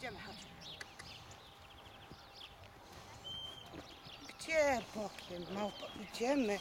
Idziemy, chodź. Gdzie bokiem, małpo? Idziemy.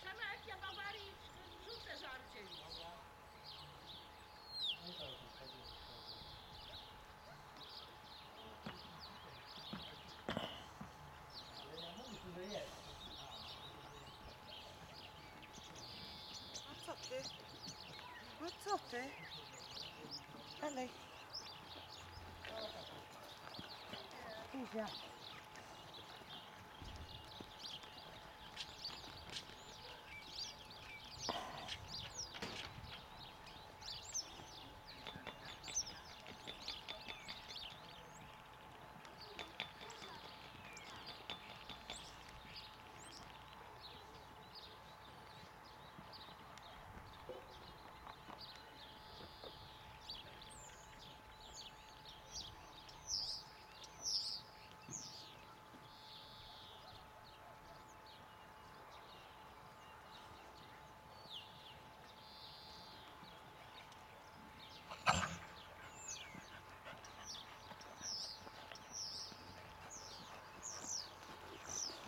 Przemek, ja Bawarii wrzucę żarcie już. No co ty? No co ty? Dalej. Idzie.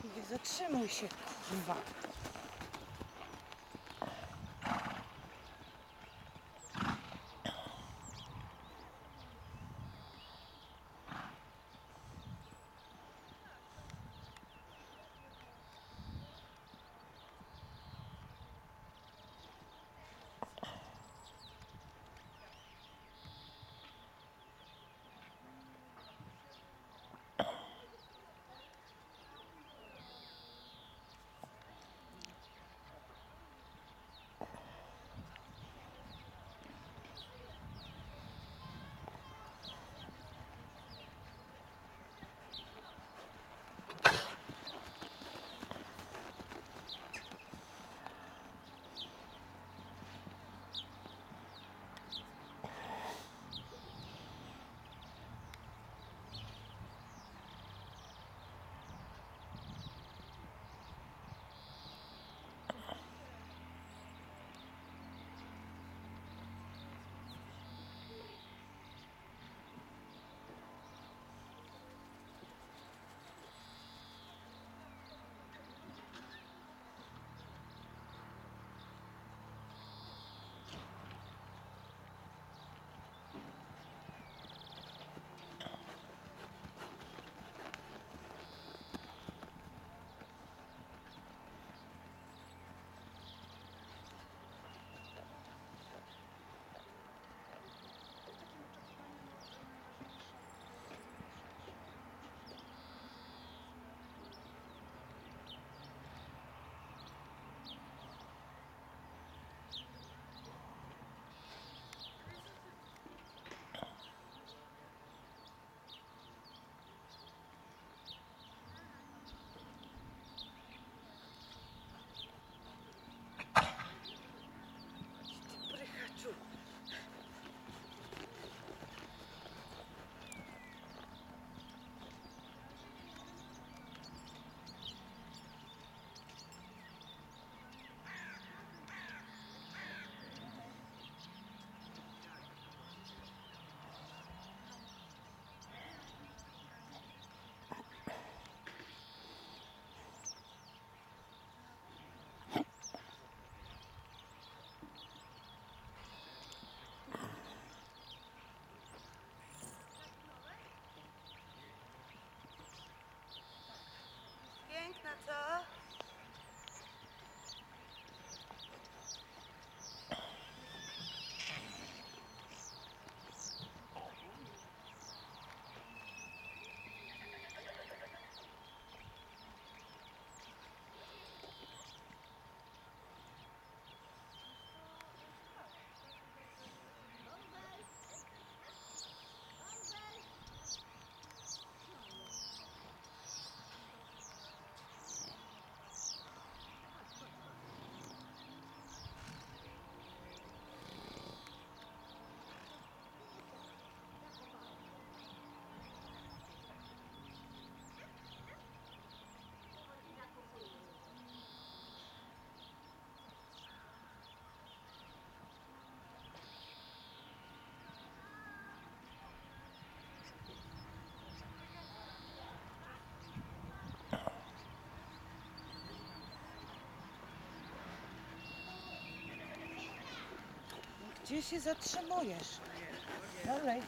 Nie zatrzymuj się, kurwa. Gdzie się zatrzymujesz? Dalej.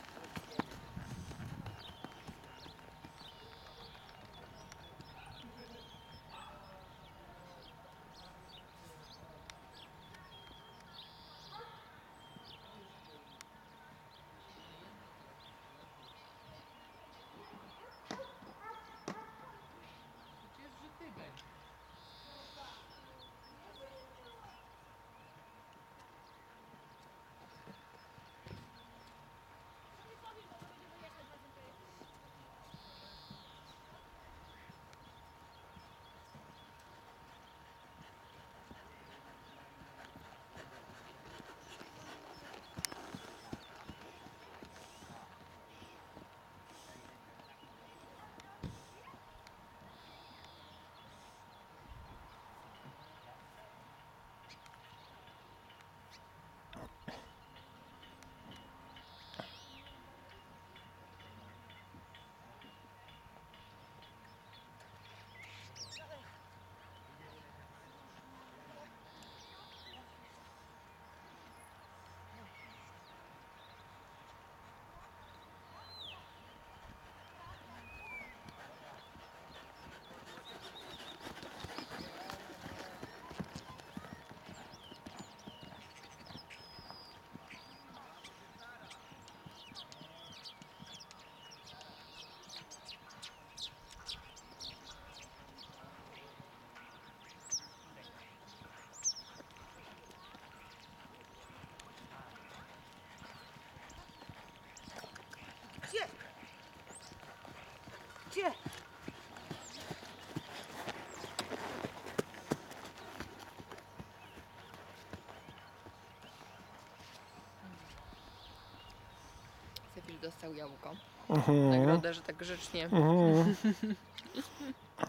Sefil dostał jabłko. Mhm. Nagrodę, że tak grzecznie. Mhm.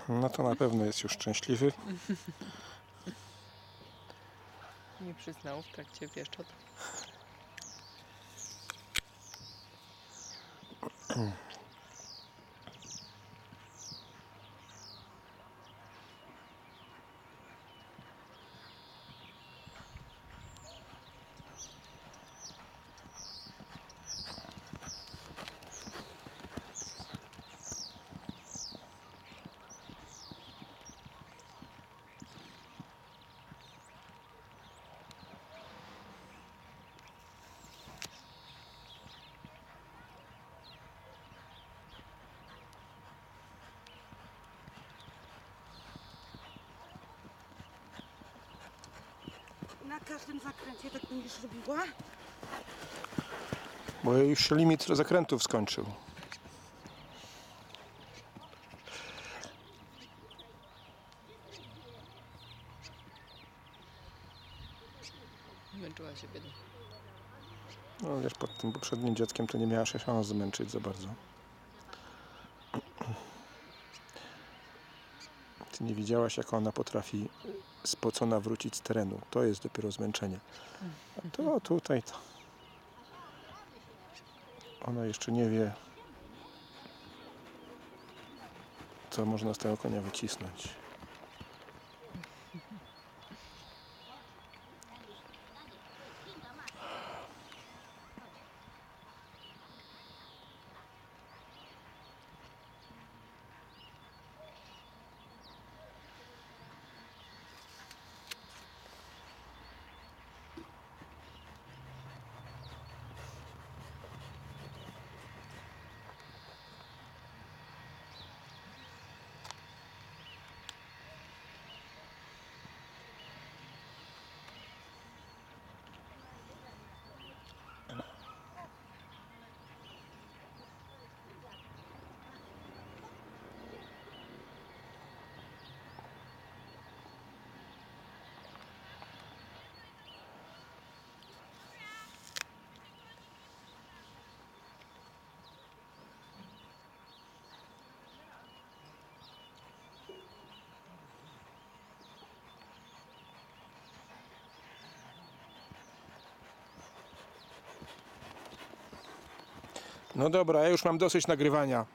No to na pewno jest już szczęśliwy. Nie przyznał w trakcie pieszczot. każdym zakręcie tak będziesz robiła? Bo już się limit zakrętów skończył. Męczyła się biedna. No wiesz, pod tym poprzednim dzieckiem to nie miała się szans zmęczyć za bardzo. Ty nie widziałaś, jak ona potrafi spocona wrócić z terenu. To jest dopiero zmęczenie. A to tutaj to. Ona jeszcze nie wie, co można z tego konia wycisnąć. No dobra, ja już mam dosyć nagrywania.